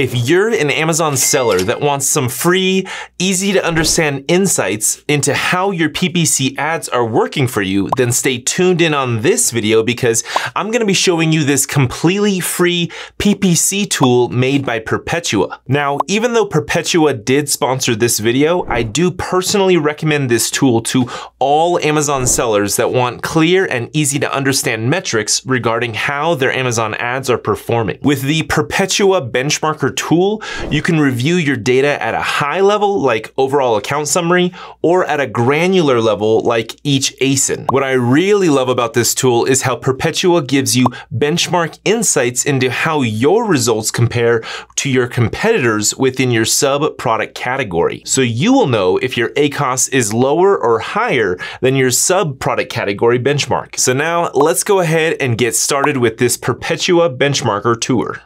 If you're an Amazon seller that wants some free, easy to understand insights into how your PPC ads are working for you, then stay tuned in on this video because I'm gonna be showing you this completely free PPC tool made by Perpetua. Now, even though Perpetua did sponsor this video, I do personally recommend this tool to all Amazon sellers that want clear and easy to understand metrics regarding how their Amazon ads are performing. With the Perpetua Benchmarker tool, you can review your data at a high level, like overall account summary, or at a granular level, like each ASIN. What I really love about this tool is how Perpetua gives you benchmark insights into how your results compare to your competitors within your sub product category. So you will know if your ACOS is lower or higher than your sub product category benchmark. So now let's go ahead and get started with this Perpetua benchmarker tour.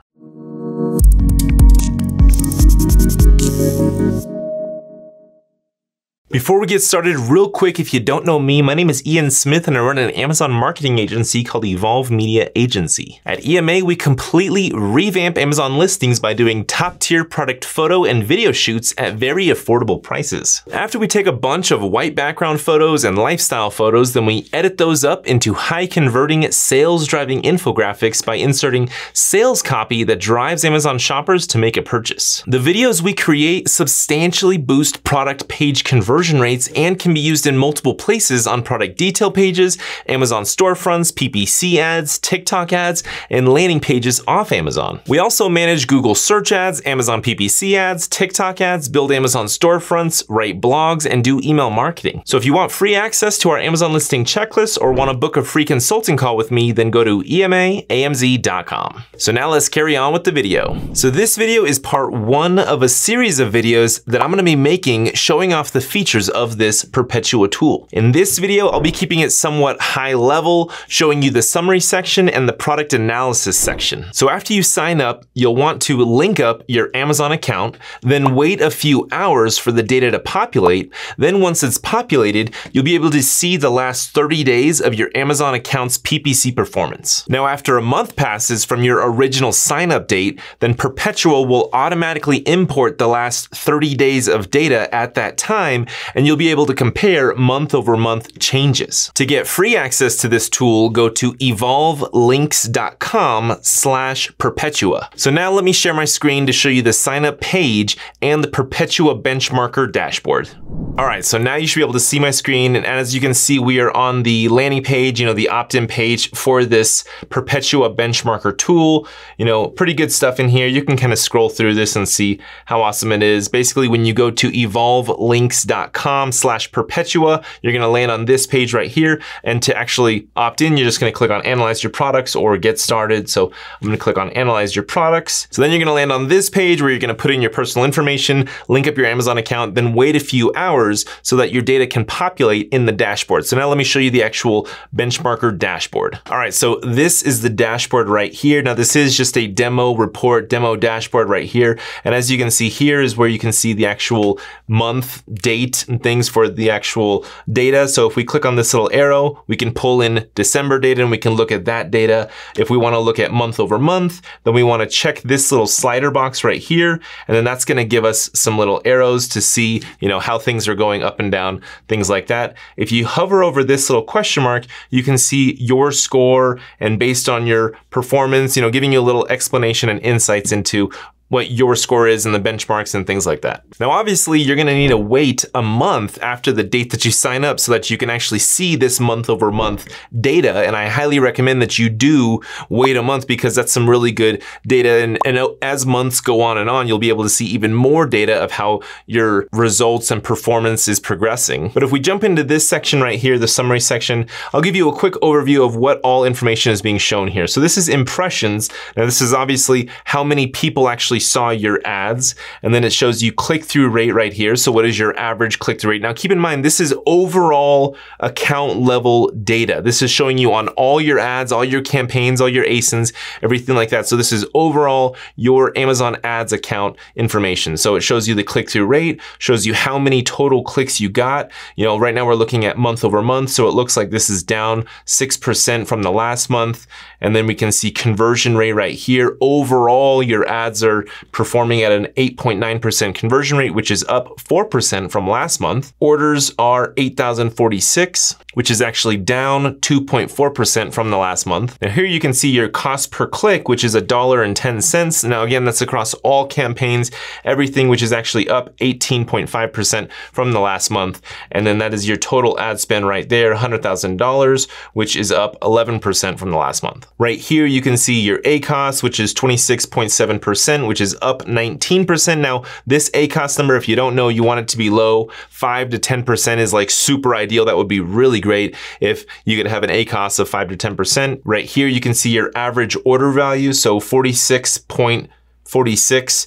Before we get started, real quick, if you don't know me, my name is Ian Smith and I run an Amazon marketing agency called Evolve Media Agency. At EMA, we completely revamp Amazon listings by doing top tier product photo and video shoots at very affordable prices. After we take a bunch of white background photos and lifestyle photos, then we edit those up into high converting sales driving infographics by inserting sales copy that drives Amazon shoppers to make a purchase. The videos we create substantially boost product page conversion conversion rates and can be used in multiple places on product detail pages, Amazon storefronts, PPC ads, TikTok ads, and landing pages off Amazon. We also manage Google search ads, Amazon PPC ads, TikTok ads, build Amazon storefronts, write blogs, and do email marketing. So if you want free access to our Amazon listing checklist or want to book a free consulting call with me, then go to emaamz.com. So now let's carry on with the video. So this video is part one of a series of videos that I'm going to be making showing off the features features of this Perpetua tool. In this video, I'll be keeping it somewhat high level, showing you the summary section and the product analysis section. So after you sign up, you'll want to link up your Amazon account, then wait a few hours for the data to populate. Then once it's populated, you'll be able to see the last 30 days of your Amazon account's PPC performance. Now, after a month passes from your original sign up date, then Perpetua will automatically import the last 30 days of data at that time and you'll be able to compare month over month changes. To get free access to this tool, go to evolvelinks.com slash perpetua. So now let me share my screen to show you the sign up page and the Perpetua benchmarker dashboard. All right, so now you should be able to see my screen. And as you can see, we are on the landing page, you know, the opt-in page for this Perpetua benchmarker tool. You know, pretty good stuff in here. You can kind of scroll through this and see how awesome it is. Basically, when you go to evolvelinks.com com slash perpetua. You're gonna land on this page right here. And to actually opt in, you're just gonna click on analyze your products or get started. So I'm gonna click on analyze your products. So then you're gonna land on this page where you're gonna put in your personal information, link up your Amazon account, then wait a few hours so that your data can populate in the dashboard. So now let me show you the actual benchmarker dashboard. All right, so this is the dashboard right here. Now this is just a demo report, demo dashboard right here. And as you can see here is where you can see the actual month, date, and things for the actual data. So if we click on this little arrow, we can pull in December data and we can look at that data. If we wanna look at month over month, then we wanna check this little slider box right here. And then that's gonna give us some little arrows to see you know, how things are going up and down, things like that. If you hover over this little question mark, you can see your score and based on your performance, you know, giving you a little explanation and insights into what your score is and the benchmarks and things like that. Now, obviously, you're gonna need to wait a month after the date that you sign up so that you can actually see this month over month data. And I highly recommend that you do wait a month because that's some really good data. And, and as months go on and on, you'll be able to see even more data of how your results and performance is progressing. But if we jump into this section right here, the summary section, I'll give you a quick overview of what all information is being shown here. So this is impressions. Now, this is obviously how many people actually actually saw your ads. And then it shows you click-through rate right here. So what is your average click-through rate? Now keep in mind, this is overall account level data. This is showing you on all your ads, all your campaigns, all your ASINs, everything like that. So this is overall your Amazon ads account information. So it shows you the click-through rate, shows you how many total clicks you got. You know, right now we're looking at month over month. So it looks like this is down 6% from the last month. And then we can see conversion rate right here. Overall, your ads are performing at an 8.9% conversion rate, which is up 4% from last month. Orders are 8,046, which is actually down 2.4% from the last month. Now here you can see your cost per click, which is a dollar and 10 cents. Now again, that's across all campaigns, everything which is actually up 18.5% from the last month. And then that is your total ad spend right there, $100,000, which is up 11% from the last month. Right here, you can see your ACOS, which is 26.7%, which is up 19%. Now, this ACOS number, if you don't know, you want it to be low. 5 to 10% is like super ideal. That would be really great if you could have an ACOS of 5 to 10%. Right here, you can see your average order value, so 46.46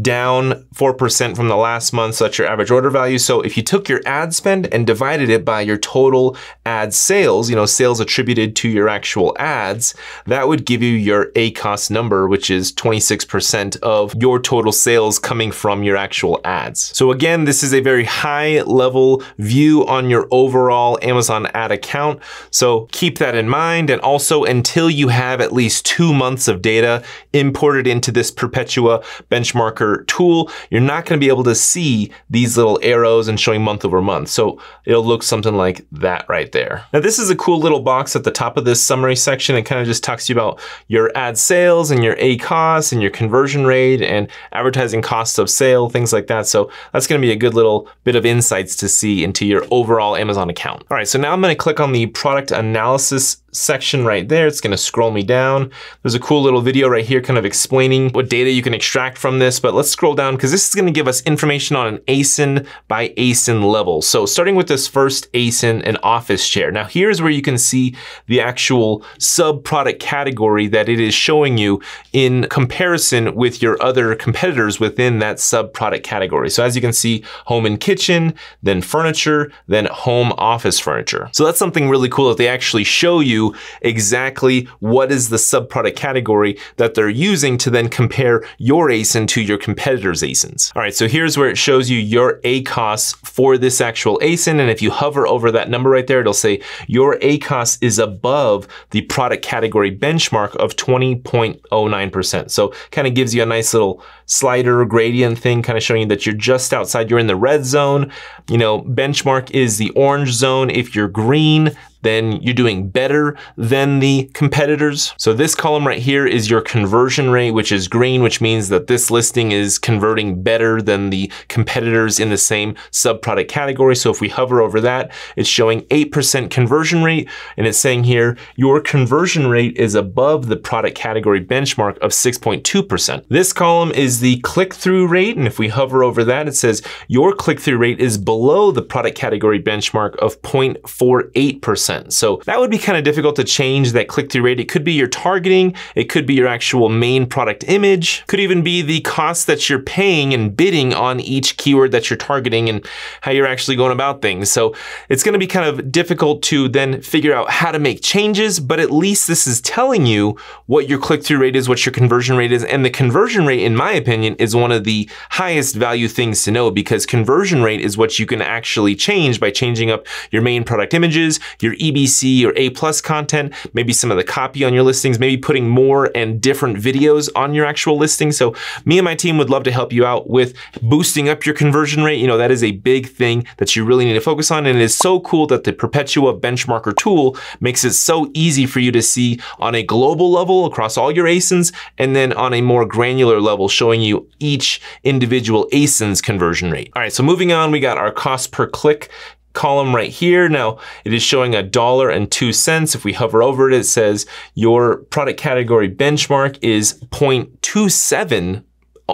down 4% from the last month, so that's your average order value. So if you took your ad spend and divided it by your total ad sales, you know, sales attributed to your actual ads, that would give you your ACOS number, which is 26% of your total sales coming from your actual ads. So again, this is a very high level view on your overall Amazon ad account. So keep that in mind. And also until you have at least two months of data imported into this Perpetua benchmarker tool, you're not going to be able to see these little arrows and showing month over month. So it'll look something like that right there. Now this is a cool little box at the top of this summary section. It kind of just talks to you about your ad sales and your ACOS and your conversion rate and advertising costs of sale, things like that. So that's going to be a good little bit of insights to see into your overall Amazon account. All right, so now I'm going to click on the product analysis section right there. It's gonna scroll me down. There's a cool little video right here kind of explaining what data you can extract from this, but let's scroll down because this is gonna give us information on an ASIN by ASIN level. So starting with this first ASIN, an office chair. Now here's where you can see the actual sub-product category that it is showing you in comparison with your other competitors within that sub-product category. So as you can see, home and kitchen, then furniture, then home office furniture. So that's something really cool that they actually show you exactly what is the sub-product category that they're using to then compare your ASIN to your competitor's ASINs. All right, so here's where it shows you your ACOS for this actual ASIN. And if you hover over that number right there, it'll say your ACOS is above the product category benchmark of 20.09%. So kind of gives you a nice little slider gradient thing, kind of showing you that you're just outside, you're in the red zone. You know, benchmark is the orange zone. If you're green, then you're doing better than the competitors. So this column right here is your conversion rate, which is green, which means that this listing is converting better than the competitors in the same subproduct category. So if we hover over that, it's showing 8% conversion rate. And it's saying here, your conversion rate is above the product category benchmark of 6.2%. This column is the click-through rate. And if we hover over that, it says your click-through rate is below the product category benchmark of 0.48%. So that would be kind of difficult to change that click-through rate. It could be your targeting, it could be your actual main product image, could even be the cost that you're paying and bidding on each keyword that you're targeting and how you're actually going about things. So it's gonna be kind of difficult to then figure out how to make changes, but at least this is telling you what your click-through rate is, what your conversion rate is. And the conversion rate, in my opinion, is one of the highest value things to know because conversion rate is what you can actually change by changing up your main product images, your EBC or A plus content, maybe some of the copy on your listings, maybe putting more and different videos on your actual listing. So me and my team would love to help you out with boosting up your conversion rate. You know, that is a big thing that you really need to focus on. And it is so cool that the Perpetua benchmarker tool makes it so easy for you to see on a global level across all your ASINs and then on a more granular level showing you each individual ASIN's conversion rate. All right, so moving on, we got our cost per click column right here. Now it is showing a dollar and two cents. If we hover over it, it says your product category benchmark is 0.27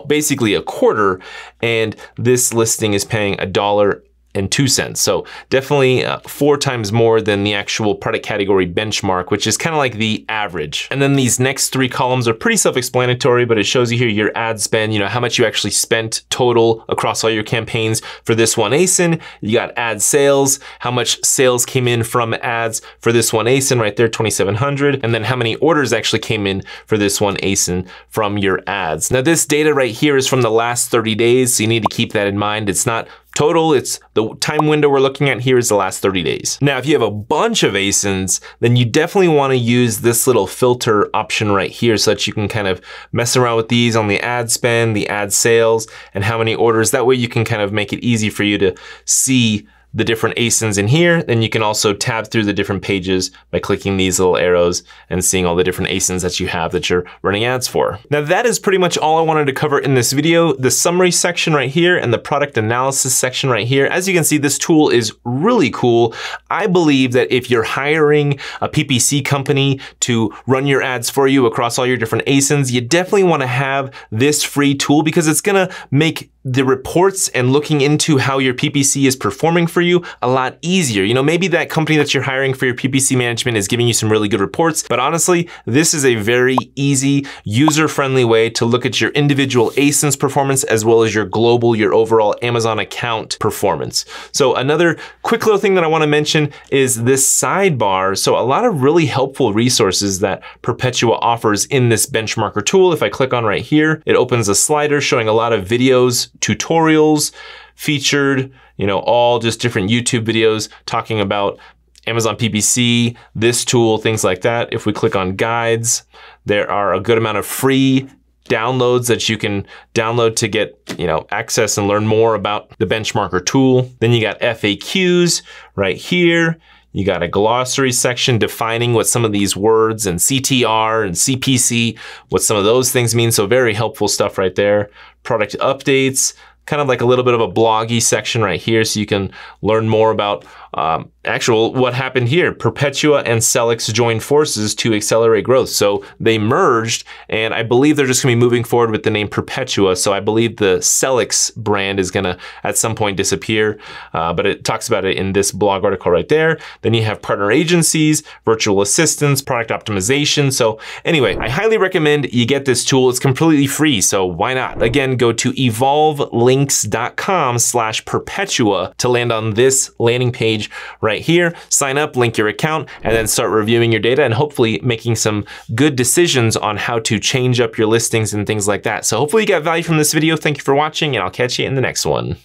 basically a quarter and this listing is paying a dollar and two cents. So definitely uh, four times more than the actual product category benchmark, which is kind of like the average. And then these next three columns are pretty self-explanatory, but it shows you here your ad spend, you know, how much you actually spent total across all your campaigns for this one ASIN. You got ad sales, how much sales came in from ads for this one ASIN right there, 2,700. And then how many orders actually came in for this one ASIN from your ads. Now this data right here is from the last 30 days, so you need to keep that in mind. It's not Total, it's the time window we're looking at here is the last 30 days. Now, if you have a bunch of ASINs, then you definitely wanna use this little filter option right here so that you can kind of mess around with these on the ad spend, the ad sales, and how many orders. That way you can kind of make it easy for you to see the different ASINs in here. Then you can also tab through the different pages by clicking these little arrows and seeing all the different ASINs that you have that you're running ads for. Now that is pretty much all I wanted to cover in this video. The summary section right here and the product analysis section right here. As you can see, this tool is really cool. I believe that if you're hiring a PPC company to run your ads for you across all your different ASINs, you definitely wanna have this free tool because it's gonna make the reports and looking into how your PPC is performing for you a lot easier. You know, maybe that company that you're hiring for your PPC management is giving you some really good reports, but honestly, this is a very easy, user-friendly way to look at your individual ASINs performance as well as your global, your overall Amazon account performance. So another quick little thing that I wanna mention is this sidebar. So a lot of really helpful resources that Perpetua offers in this benchmarker tool. If I click on right here, it opens a slider showing a lot of videos tutorials featured, you know, all just different YouTube videos talking about Amazon PPC, this tool, things like that. If we click on guides, there are a good amount of free downloads that you can download to get, you know, access and learn more about the benchmarker tool. Then you got FAQs right here. You got a glossary section defining what some of these words and CTR and CPC, what some of those things mean. So very helpful stuff right there. Product updates, kind of like a little bit of a bloggy section right here so you can learn more about um, actual what happened here. Perpetua and Sellics joined forces to accelerate growth. So they merged, and I believe they're just gonna be moving forward with the name Perpetua. So I believe the Sellics brand is gonna at some point disappear, uh, but it talks about it in this blog article right there. Then you have partner agencies, virtual assistants, product optimization. So anyway, I highly recommend you get this tool. It's completely free, so why not? Again, go to evolvelinks.com slash Perpetua to land on this landing page page right here. Sign up, link your account, and then start reviewing your data and hopefully making some good decisions on how to change up your listings and things like that. So hopefully you got value from this video. Thank you for watching and I'll catch you in the next one.